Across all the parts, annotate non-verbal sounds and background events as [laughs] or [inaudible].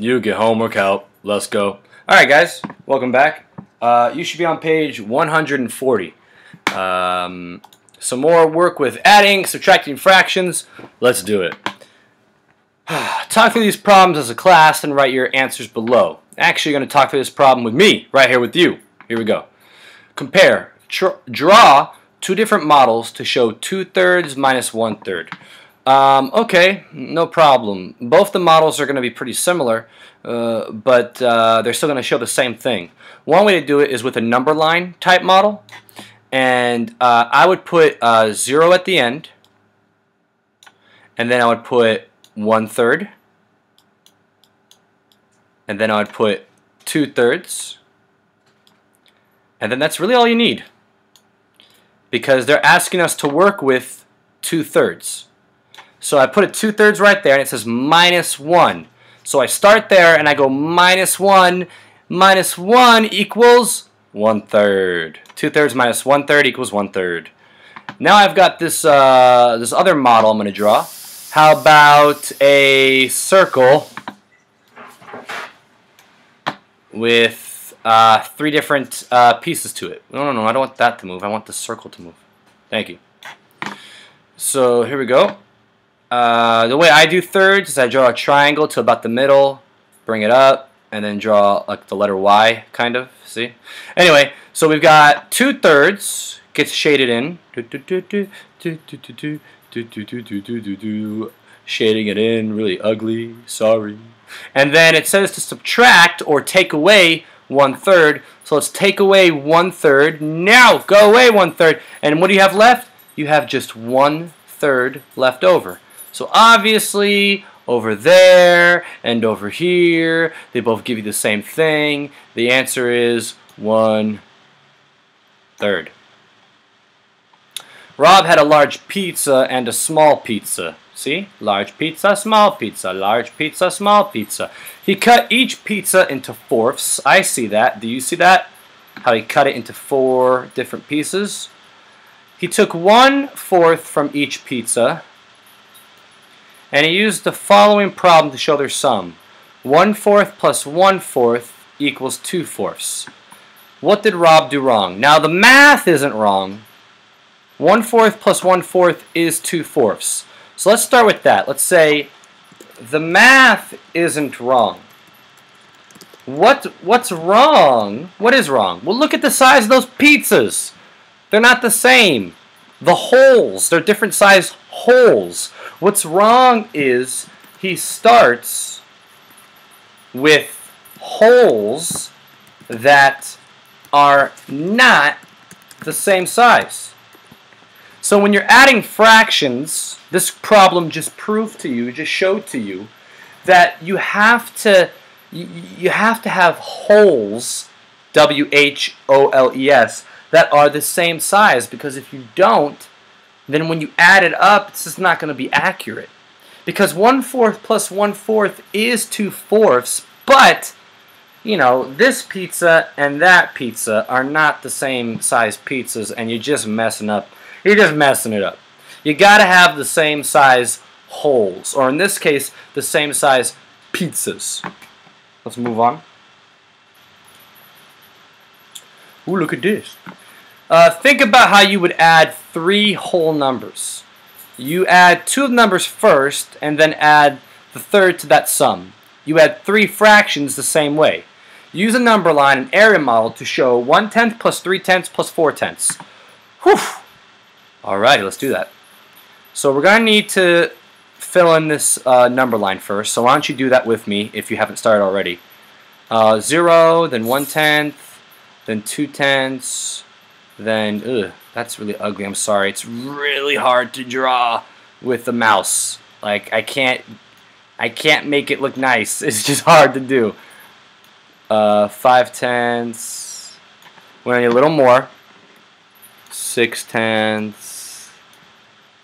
You get homework help. Let's go. Alright guys, welcome back. Uh, you should be on page 140. Um, some more work with adding, subtracting fractions. Let's do it. [sighs] talk through these problems as a class and write your answers below. Actually, you're going to talk through this problem with me, right here with you. Here we go. Compare. draw two different models to show two-thirds minus one-third. Um, okay, no problem. Both the models are going to be pretty similar, uh, but uh, they're still going to show the same thing. One way to do it is with a number line type model, and uh, I would put uh, 0 at the end, and then I would put one-third, and then I would put two-thirds, and then that's really all you need because they're asking us to work with two-thirds. So I put a two-thirds right there and it says minus 1. So I start there and I go minus 1, minus 1 equals one-third. Two-thirds minus one-third equals one-third. Now I've got this, uh, this other model I'm going to draw. How about a circle with uh, three different uh, pieces to it? No, no, no, I don't want that to move. I want the circle to move. Thank you. So here we go. Uh, the way I do thirds is I draw a triangle to about the middle, bring it up, and then draw like the letter Y, kind of. See? Anyway, so we've got two thirds gets shaded in. Shading it in, really ugly. Sorry. And then it says to subtract or take away one third. So let's take away one third. Now go away one third. And what do you have left? You have just one third left over. So obviously, over there and over here, they both give you the same thing. The answer is one third. Rob had a large pizza and a small pizza. See? Large pizza, small pizza, large pizza, small pizza. He cut each pizza into fourths. I see that. Do you see that? How he cut it into four different pieces. He took one fourth from each pizza and he used the following problem to show their sum. 1 fourth plus 1 fourth equals 2 fourths. What did Rob do wrong? Now the math isn't wrong. 1 fourth plus 1 fourth is 2 fourths. So let's start with that. Let's say the math isn't wrong. What What's wrong? What is wrong? Well, look at the size of those pizzas. They're not the same. The holes, they're different size holes. What's wrong is he starts with holes that are not the same size. So when you're adding fractions, this problem just proved to you, just showed to you, that you have to you have to have holes, W H O L E S, that are the same size because if you don't, then when you add it up, it's just not going to be accurate. Because 1 fourth plus 1 fourth is 2 fourths, but, you know, this pizza and that pizza are not the same size pizzas, and you're just messing up. You're just messing it up. You got to have the same size holes, or in this case, the same size pizzas. Let's move on. Ooh, look at this. Uh, think about how you would add three whole numbers. You add two numbers first, and then add the third to that sum. You add three fractions the same way. Use a number line and area model to show 1 tenth plus 3 tenths plus 4 tenths. Whew! Alrighty, let's do that. So we're going to need to fill in this uh, number line first. So why don't you do that with me if you haven't started already. Uh, 0, then 1 tenth, then 2 tenths, then ugh, that's really ugly. I'm sorry. It's really hard to draw with the mouse. Like I can't I can't make it look nice. [laughs] It's just hard to do. Uh, five tenths. We're gonna need a little more. Six tenths.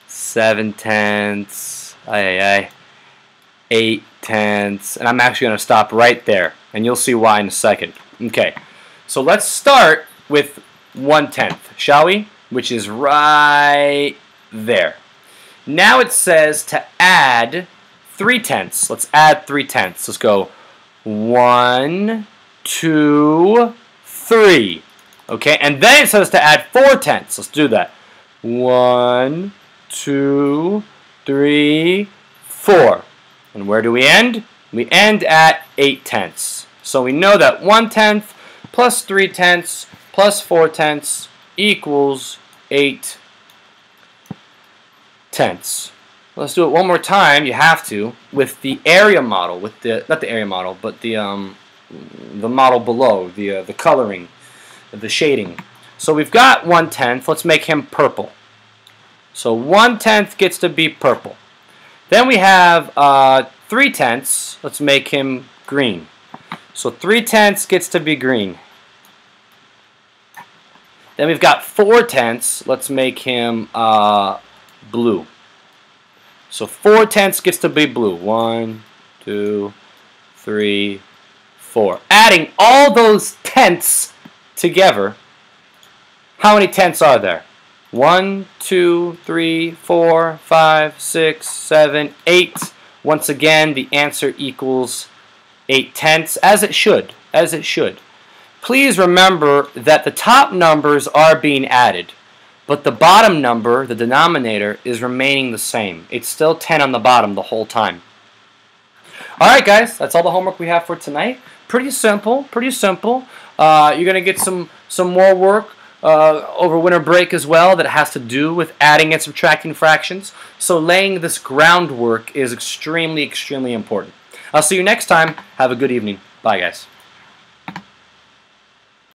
Seven tenths. Aye, aye, aye. Eight tenths. And I'm actually gonna stop right there, and you'll see why in a second. Okay, so let's start with one tenth, shall we? Which is right there. Now it says to add three tenths. Let's add three tenths. Let's go One, two, three. Okay, and then it says to add four tenths. Let's do that. One, two, three, four. And where do we end? We end at eight tenths. So we know that one tenth plus three tenths plus four tenths equals eight tenths. Let's do it one more time. You have to with the area model, with the not the area model, but the um, the model below, the uh, the coloring, the shading. So we've got one tenth. Let's make him purple. So one tenth gets to be purple. Then we have uh, three tenths. Let's make him green. So three tenths gets to be green. Then we've got four tenths. Let's make him uh, blue. So 4 tenths gets to be blue. One, two, three, four. Adding all those tenths together, how many tenths are there? One, two, three, four, five, six, seven, eight. Once again, the answer equals 8 tenths, as it should, as it should. Please remember that the top numbers are being added. But the bottom number, the denominator, is remaining the same. It's still 10 on the bottom the whole time. Alright guys, that's all the homework we have for tonight. Pretty simple, pretty simple. Uh, you're going to get some, some more work uh, over winter break as well that has to do with adding and subtracting fractions. So laying this groundwork is extremely, extremely important. I'll see you next time. Have a good evening. Bye guys.